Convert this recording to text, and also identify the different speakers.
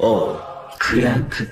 Speaker 1: Oh, create.